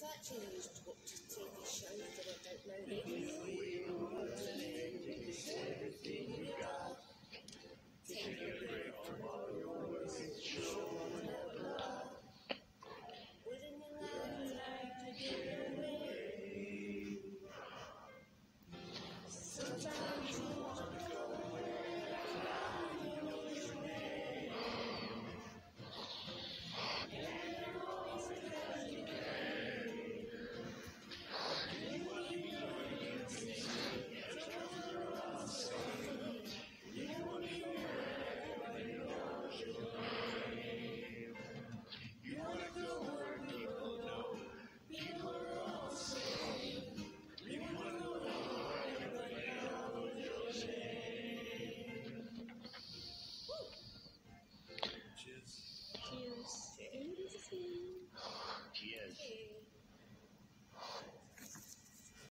used to watch TV shows that I don't know Sí.